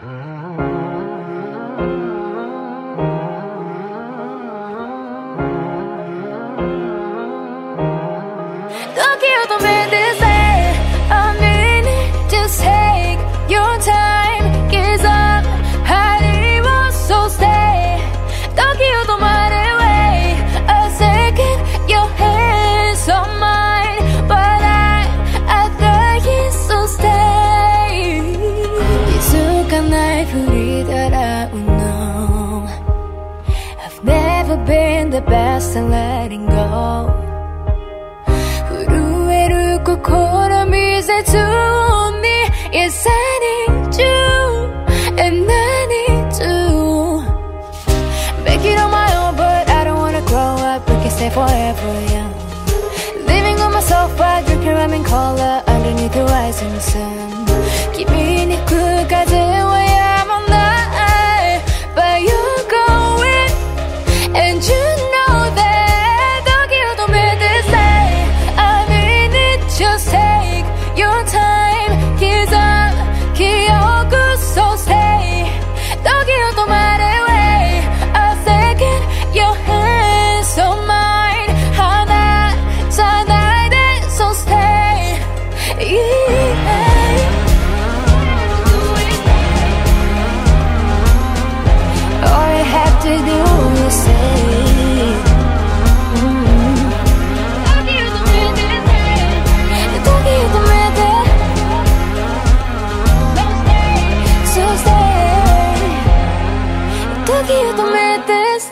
Look you the man this the best and letting go. 震える心見せつを見 Yes I need you and I need to Make it on my own but I don't wanna grow up. We can stay forever young. Living on my sofa drinking rum and cola Underneath the rising sun. 君にく風 quiero, tú metes.